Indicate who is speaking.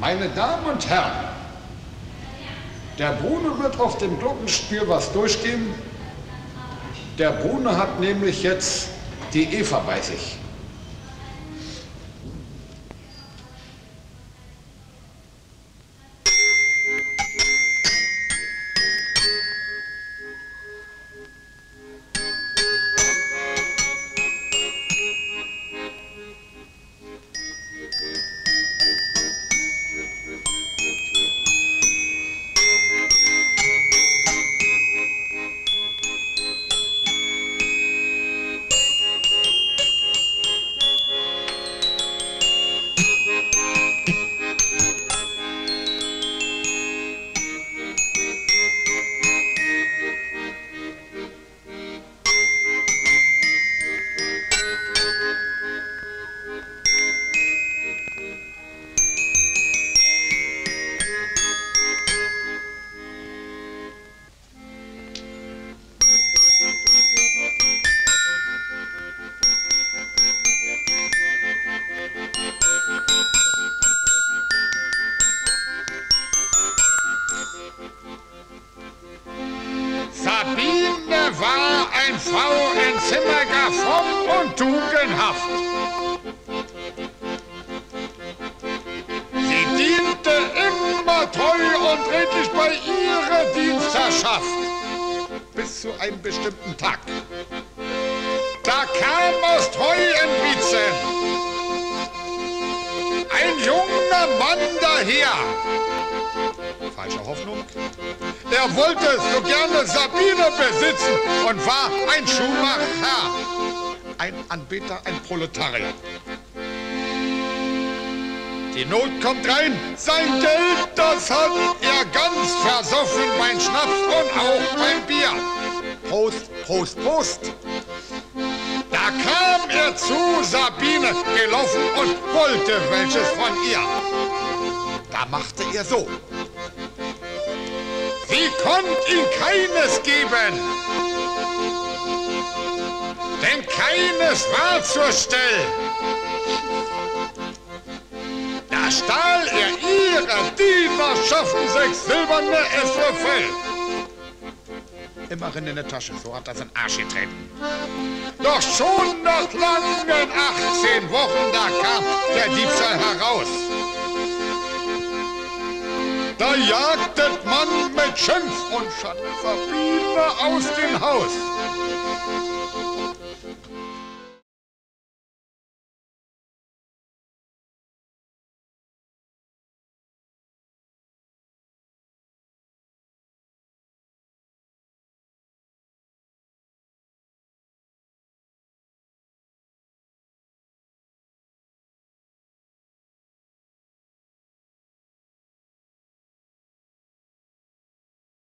Speaker 1: Meine Damen und Herren, der Bruno wird auf dem Glockenspiel was durchgeben. Der Bruno hat nämlich jetzt die Eva bei sich. Ein Frau in Zimmer gar fromm und tugendhaft. Sie diente immer treu und redlich bei ihrer Diensterschaft. Bis zu einem bestimmten Tag. Da kam aus treuen Wietzen ein junger Mann daher. Falsche Hoffnung. Er wollte so gerne Sabine besitzen und war ein Schuhmacher. Ein Anbeter, ein Proletarier. Die Not kommt rein, sein Geld, das hat er ganz versoffen, mein Schnaps und auch mein Bier. Prost, Prost, Prost. Da kam er zu Sabine gelaufen und wollte welches von ihr. Da machte er so. Sie konnt ihm keines geben, denn keines war zur Stell. Da stahl er ihrer Dienerschaften sechs silberne Esslöffel. Immerhin in der Tasche, so hat er seinen Arsch getreten. Doch schon nach langen 18 Wochen, da kam der Diebstahl heraus. Da jagtet man Schimpf und Schatten verbliebe aus dem Haus.